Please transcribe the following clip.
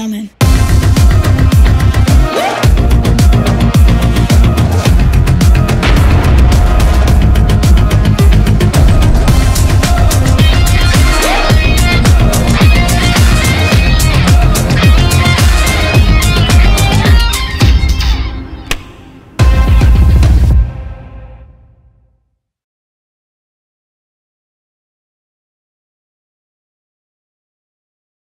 coming.